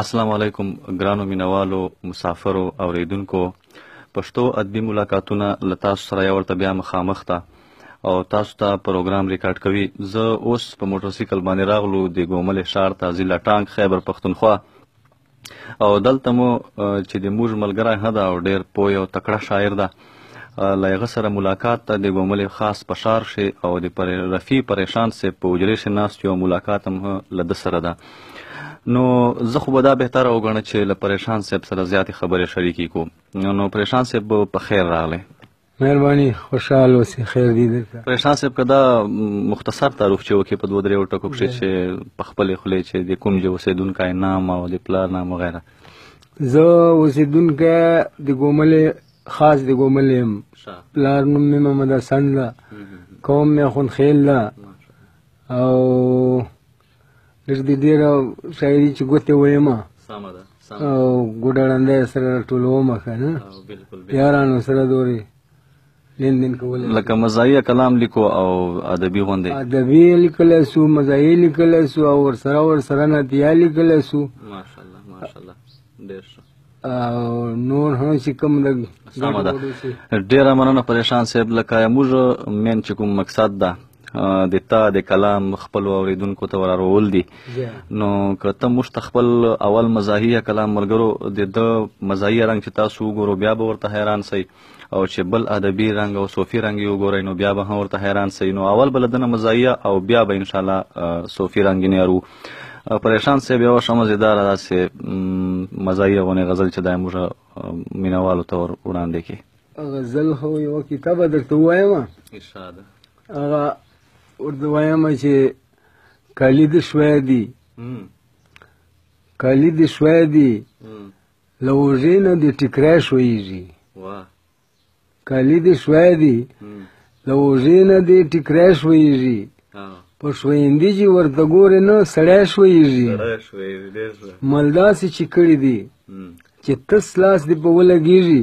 السلام علیکم ګرانو مینوالو مسافرو اوریدونکو پښتو ادبي ملاقاتونه له تاسو سره یو ورته بیا مخامخ ده او تاسو ته تا پروګرام ریکارډ کوي زه اوس په موټرسایکل باندې راغلو د ګومل شهر ته ضلع ټانک خیبر پښتونخوا او دلته مو چې د موږ ملګری هم ده او ډیر پوه او تکړه شاعر ده له هغه سره ملاقات ته د ګوملې خاص په ښار کښې او د رفیع پریشان صاحب په حجرې کښې ناست یو ملاقات هم له ده سره ده نو زه خو به دا بهتره وګڼه چې له پریشان صاحب سره زیاتې خبرې شریکې کو نو پریشان صاحب په خیر راغلی مهرباني خوشحال اوسې خیر دې درته پریشان صاحب که دا مختصر تعارف چې وکړې په دوه درېو ټکو کښې چې په خپلې خولې چې د کوم ځای اوسېدونکی نام او د پلار نام وغیره زه اوسېدونکی د ګوملې خاص دی ګومل یم پلار نوم مې محمد حسن ده قوم مې خونخیل ده او ډېر دې ډېره شاعري چې ګوتې ویم او ګوډه ړنده سره ټولوم که نه یارانو سره دورې لیندین کول لکه مزایه کلام لیکو او ادبي غوندې ادبي لیکل سو مزایه لیکل سو او ورسره ورسره نتیا لیکل سو ماشاءالله ماشاءالله ډېر ښه نور هم چې کوم د سمه ده ډیره مننه پریشان صاحب لکه موږ مین چې کوم مقصد ده د تا د کلام خپل اوریدونکو ته ورارول دي نو که ته مشت خپل اول مزاحیه کلام ملګرو د د مزاحیه رنگ چې تاسو وګورو بیا به ورته حیران سئ او چې بل ادبي رنګ او صوفي رنګ یې وګورئ نو بیا به هم ورته حیران سئ نو اول به له ده نه مزایه او بیا به انشاءالله صوفي رنګ نیارو پریشان صاحب یوه ښه مزیداره داسې مزایه غونې غزل چې دا موږ مینوالو ته ور وړاندې کړي غزل خو یوه کتابه درته ووایم هغه ورته وایم چې کالي دې شوی دي کالي دې شوی دي له اوږې نه دې ټیکری شویږي واه کالي دې شوی دي له اوږې نه دې ټیکری شویږي په شویندي چې ورته ګورې نه سړی شویږي ملداسې چې کړي دي چې تس لاس دې په ولګېږي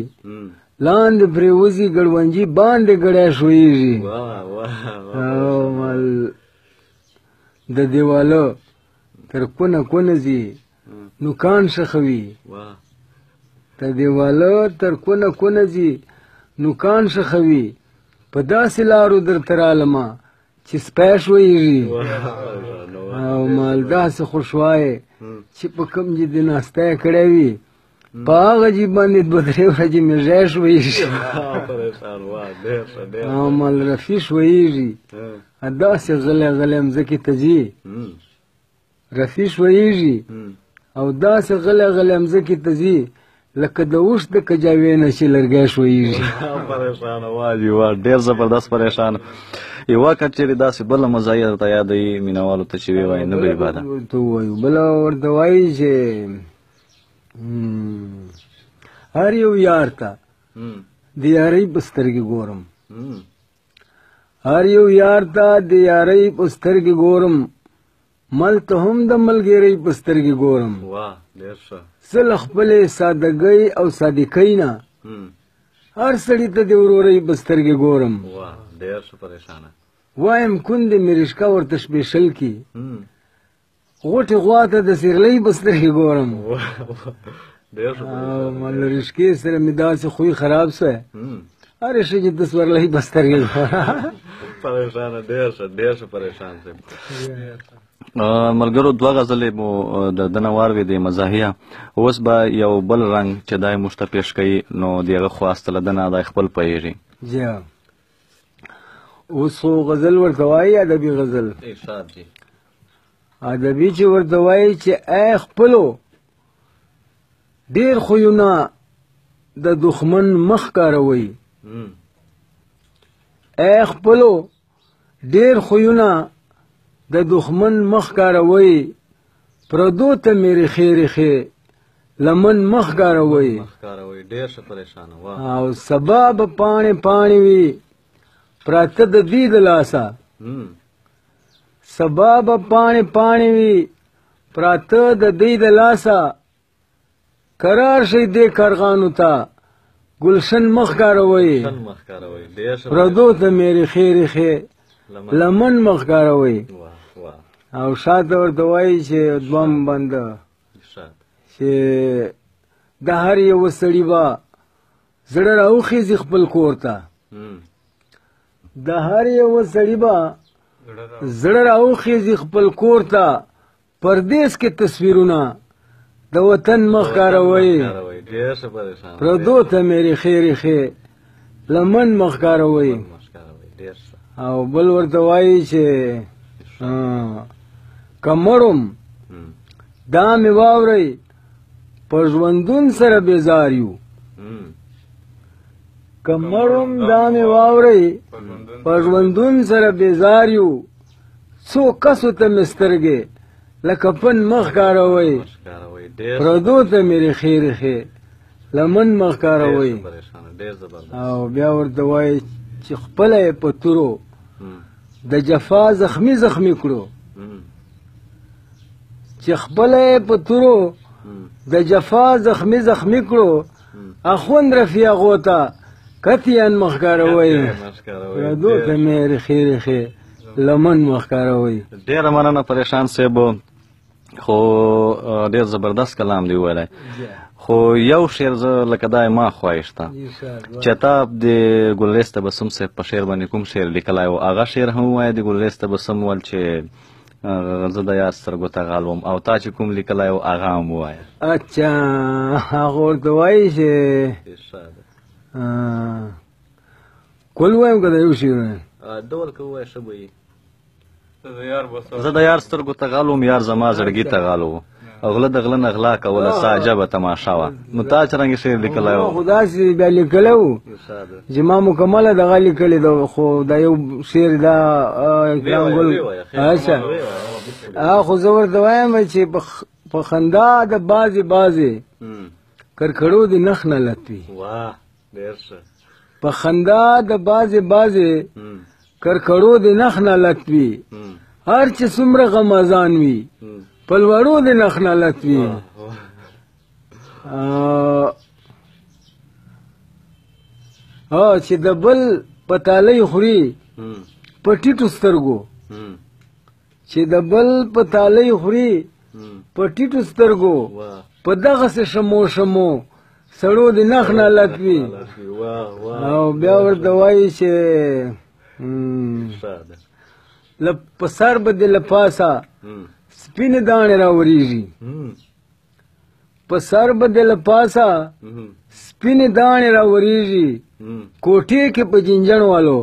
لاندې پرېوځي ګړونجي باندې ګړی شویږي د دیوالو تر کونه کونه ځي نوکان شخوي تر دیواله تر کونه کونه ځي نوکان شخوي په داسې لارو درته رالمه چې سپی شویږي او مال داسې خوشوایې چې په کوم جې د ناستی کړی وي په هغه جیب باندې دوه درې ورځې مې ځای شویږي او مال رفي شویږي داسې غلی غلی مځکې ته ځي رفي شویږي او داسې غلی غلی مځکې ته ځي لکه د اوښ د کجاوې نه چې لرګی شویږي پریشان واجی وا ډیر زبردست پریشان یو که چیرې داسې بل مزایه درته یادوي مینوالو ته چې وایي نه به عبادت ورته وایو بل ورته وایي چې هر یو یار ته د یارۍ په سترګې ګورم هر یو یار ته د یارۍ په سترګې ګورم مل ته هم د ملګرۍ په سترګې ګورم واه ډېر ښه زه له خپلې سادګۍ او صادقۍ نه هر سړي ته د ورورۍ په سترګې ګورم واه ډېر ښه پریشانه وایم کندې مې رشکه ورته شپېشل کي غوټې غوا ته د سیرلۍ په سترګې ګورم ډېر ښه ملریشکې سره مې داسې خوی خراب سه هر شي چې د سورلۍ په سترګې پریشانه ډېر ښه ډېر ښه پریشان سه ملګرو دوه غزلې مو د دنه واروي د مزاحیه اوس به یو بل رنگ چې دای موږ ته پیش کوي نو دیغه خواست له دنه دای خپل پیږي جی اوس غزل ورته وایي ادبي غزل ارشاد جی ادبي چې ورته وایي چې ای خپلو ډېر خویونه د دښمن مخ کاروي ای خپلو ډېر خویونه د دښمن مخ کاروي پردو ته مې رخې رخې لمن مخ کاروي ډېر ښه پریشانه وه او سبا به پاڼې پاڼې وي پراته د دوی د لاسه سبا به پاڼې پاڼې وي پراته د دی د لاسه قرار شي دې کارغانو ته ګلشن مخ کاروي پردو ته مېرې ښې ریښې لمن مخ کاروي او شاته ورته وایي چې دوم بنده چې د هر یو سړي به زړه راوخیزي خپل کور ته د هر یو سړي به زړه راوخیزي خپل کور ته پردیس کې تصویرونه د وطن مخ کاروي پردو ته مې ریخې ریخې لمن مخ کاروي او بل ورته وایي چې کمړم دا مې واورئ په ژوندون سره بیزار یو کمړم دا مې واوري په ژوندون سره بیزار یو څو کسو ته مې سترګې لکه پن مخ کاروي پردو ته مې ریخې ریخې لمن مخ کاروي او بیا ورته وایي چې خپل یې په تورو د جفا زخمی زخمی کړو چې خپل په تورو د جفا زخمی زخمی کړو اخوند رفیع غوتا کتیان مخکاروي پردو ته مې رخي رخي لمن مخکاروي ډیره مننه پریشان صاحب خو ډیر زبردست کلام دی ویلی خو یو شعر زه لکه دا ما خوایشته چې تا د ګلریز تبسم صاحب په شعر باندې کوم شعر لیکلی او هغه شعر هم وایه د ګلریز تبسم ول چې هغه زه د یار سترګو ته غل وم او تا چې کوم لیکلی و هغه هم ووایه اچا هغه ورته وایي چې کول وایم که د یو شي وایم ډول که ووایه ښه به یي زه د یار سترګو ته غالوم یار زما زړګي ته غالو غله د غله نه غلا کوله څه عجبه تماشا وه نو تا چې رنګې شعر لیکلی و خو داسې بیا لیکلی و چې ما مکمله دغه لیکلې ده خو دا یو شعر دا اکرام ګل اچھا خو زه ورته وایم چې په خندا د بعضې بعضې کرکړو دې نخ نه لتوي په خندا د بازې بازې کرکړو د نخ نه لت وي هر چې څومره غمازان وي په لوړو د نخ نه لت وي ها چې د بل په تالۍ خوري په ټیټو سترګو چې د بل په تالۍ خوري په ټیټو سترګو په دغه څه شمو شمو سړو د نخ نه لټوي او بیا ورته وایي چې له په سر به د لپاسه سپینې داڼې راورېږي په سر به د له پاسه سپینې داڼې راورېږي کوټې کې په جنجن والو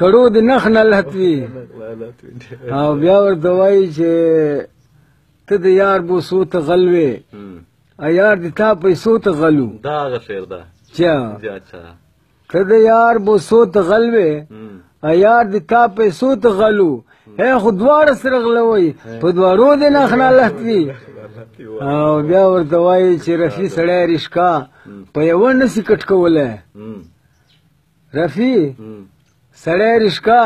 کړو د نخ نه لهت وي او بیا ورته وایي چې ته د یار بوسو ته غل وې یار د تا پیسو ته غلو دا هغه شعر ده چې ته د یار بوسو ته غل وې یار د تا پیسو ته غلو هي خو دواړه سره غلوي په دوارو دې نه خنا لهتوي او بیا ورته وایي چې رفي سړی رشکا په یو نه سي کټ کوله رفي سړی رشکا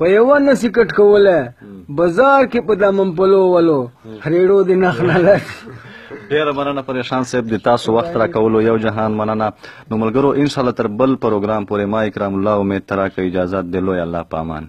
په یوه نسی کټ کوله بازار کې په دامن پلو ولو هریړو دې نخ نه لټ ډیره مننه پریشان صاحب د تاسو وخت را کولو یو جهان مننه نو ملګرو ان شاء الله تر بل پروګرام پورې ما اکرام الله امید ترا کوي اجازه د لوی الله پامان